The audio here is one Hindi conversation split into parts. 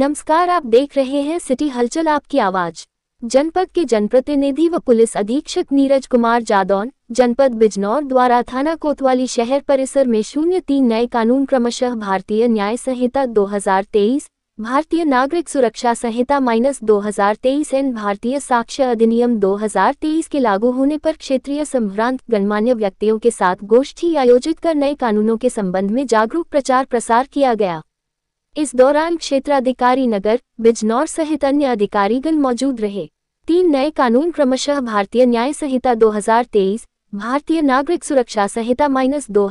नमस्कार आप देख रहे हैं सिटी हलचल आपकी आवाज़। जनपद के जनप्रतिनिधि व पुलिस अधीक्षक नीरज कुमार जादौन जनपद बिजनौर द्वारा थाना कोतवाली शहर परिसर में शून्य तीन नए कानून क्रमशः भारतीय न्याय संहिता 2023, भारतीय नागरिक सुरक्षा संहिता माइनस दो एन भारतीय साक्ष्य अधिनियम 2023 के लागू होने पर क्षेत्रीय संभ्रांत गणमान्य व्यक्तियों के साथ गोष्ठी आयोजित कर नए कानूनों के संबंध में जागरूक प्रचार प्रसार किया गया। इस दौरान क्षेत्राधिकारी नगर बिजनौर सहित अन्य अधिकारीगण मौजूद रहे। तीन नए कानून क्रमशः भारतीय न्याय संहिता 2023, भारतीय नागरिक सुरक्षा संहिता माइनस दो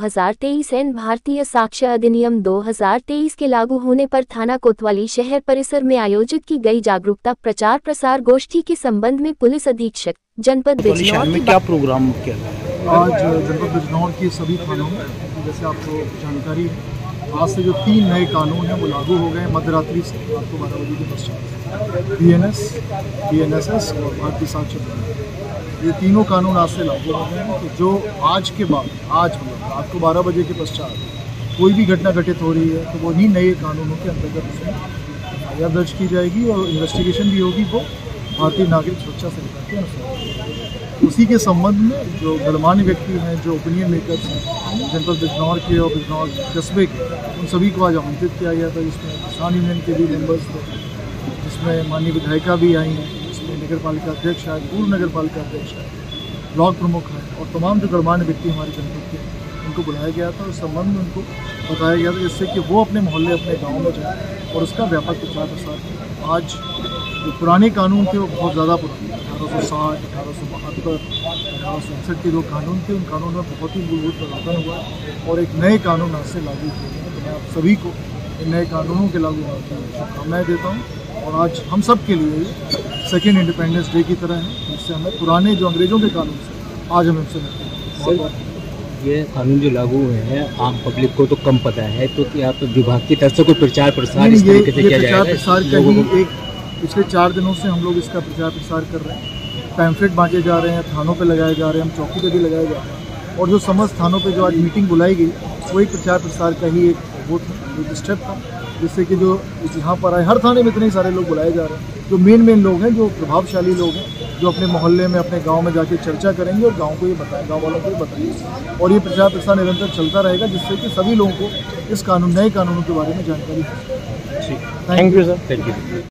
एन भारतीय साक्ष्य अधिनियम 2023 के लागू होने पर थाना कोतवाली शहर परिसर में आयोजित की गई जागरूकता प्रचार प्रसार गोष्ठी के संबंध में पुलिस अधीक्षक जनपद बिजनौर में क्या प्रोग्राम किया आज जनपद बिजनौर के सभी थानों में जैसे आपको जानकारी है आज से जो तीन नए कानून हैं, वो लागू हो गए मध्यरात्रि से रात को बारह बजे के पश्चात। B N S B N S S और भारतीय साक्ष्य ये तीनों कानून आज से लागू हो गए हैं। तो जो आज के बाद, आज रात को बारह बजे के पश्चात कोई भी घटना घटित हो रही है तो वो नए कानूनों के अंतर्गत उसमें एफ़ दर्ज की जाएगी और इन्वेस्टिगेशन भी होगी। वो भारतीय नागरिक सुरक्षा संहिता के अनुसार। उसी के संबंध में जो गणमान्य व्यक्ति हैं, जो ओपिनियन मेकर्स हैं, जनपद बिजनौर के और बिजनौर कस्बे के, उन सभी को आज आमंत्रित किया गया था, जिसमें किसान यूनियन के भी मेंबर्स थे, जिसमें माननीय विधायिका भी आई हैं, जिसमें नगर पालिका अध्यक्ष है पूर्व नगर पालिका अध्यक्ष है ब्लॉक प्रमुख है और तमाम जो गणमान्य व्यक्ति हमारे जनपद के उनको बुलाया गया था उस संबंध में उनको बताया गया था जिससे कि वो अपने मोहल्ले, अपने गाँव में जाए और उसका व्यापक प्रचार प्रसार आज जो पुराने कानून थे, वो बहुत ज़्यादा पुराने अठारह सौ साठ, अठारह सौ बहत्तर अठारह के जो कानून थे। उन कानूनों में बहुत ही मूलभूत परिवर्तन हुआ और एक नए कानून आज से लागू किए गए तो मैं आप सभी को इन नए कानूनों के लागू होने की शुभकामनाएँ देता हूँ और आज हम सब के लिए सेकेंड इंडिपेंडेंस डे की तरह है। जिससे हमें पुराने जो अंग्रेज़ों के कानून से आज हम इनसे मिलते हैं। ये कानून जो लागू हुए हैं आम पब्लिक को तो कम पता है। तो क्या तो विभाग की तरफ़ से कोई प्रचार प्रसार इस तरीके से किया जाएगा प्रसार का ही एक पिछले चार दिनों से हम लोग इसका प्रचार प्रसार कर रहे हैं। पैम्फलेट बांटे जा रहे हैं थानों पे लगाए जा रहे हैं हम चौकी पे भी लगाए जा रहे हैं। और जो समस्त थानों पे जो आज मीटिंग बुलाई गई वो एक प्रचार प्रसार का ही एक वो स्टेप था जिससे कि जो यहाँ पर आए हर थाने में इतने सारे लोग बुलाए जा रहे हैं। जो मेन मेन लोग हैं जो प्रभावशाली लोग हैं जो अपने मोहल्ले में अपने गाँव में जाके चर्चा करेंगे और गाँव को ये बताएँ गाँव वालों को ये बताएँगे और ये प्रचार प्रसार निरंतर चलता रहेगा जिससे कि सभी लोगों को इस कानून नए कानूनों के बारे में जानकारी ठीक। Thank you sir thank you